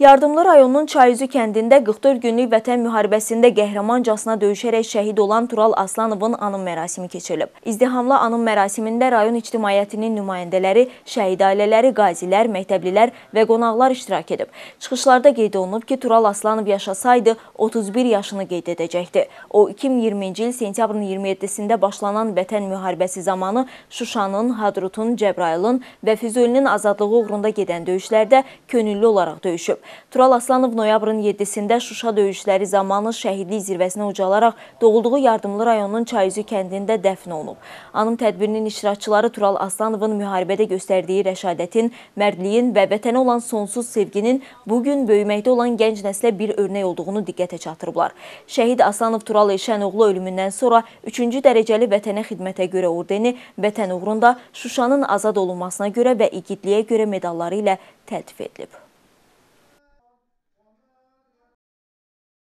Yardımlı rayonunun Çayüzü kəndində 44 günlük vətən müharibəsində qəhrəmancasına döyüşərək şəhid olan Tural Aslanovun anım mərasimi keçirilib. İzdihamlı anım mərasimində rayon ictimaiyyətinin nümayəndələri, şəhid ailələri, qazilər, məktəblilər və qonaqlar iştirak edib. Çıxışlarda qeyd olunub ki, Tural Aslanov yaşasaydı 31 yaşını qeyd edəcəkdi. O 2020-ci il sentyabrın 27-sində başlanan vətən müharibəsi zamanı Şuşanın, Hadrutun, Cəbrailin və Füzulinin azadlığı uğrunda gedən döyüşlərdə könüllü olaraq döyüşüb. Tural Aslanov noyabrın 7-sində Şuşa döyüşləri zamanı şəhidlik zirvəsinə ucalaraq doğulduğu Yardımlı rayonunun Çayüzü kəndində dəfn olunub. Anım tədbirinin iştirakçıları Tural Aslanovun müharibədə göstərdiyi rəşadətin, mərdliyin və vətənə olan sonsuz sevginin bugün böyüməkdə olan gənc nəslə bir örnək olduğunu diqqətə çatdırıblar. Şəhid Aslanov Tural Elşənoğlu ölümündən sonra 3-cü dərəcəli vətənə xidmətə görə ordeni, vətən uğrunda Şuşanın azad olunmasına görə və igidliyə görə medalları ilə təltif edilib.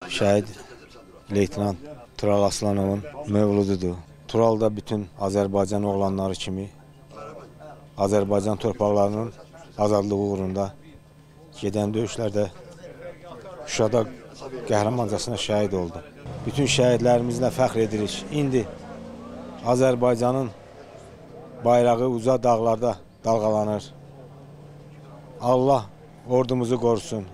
Şəhid leytenant Tural Aslanovun mövlududur. Tural da bütün Azərbaycan oğlanları kimi Azərbaycan torpaqlarının azadlığı uğrunda gedən döyüşlərdə Şuşada qəhrəmancasına şəhid oldu. Bütün şəhidlərimizlə fəxr edirik. İndi Azərbaycanın bayrağı uca dağlarda dalğalanır. Allah ordumuzu qorusun.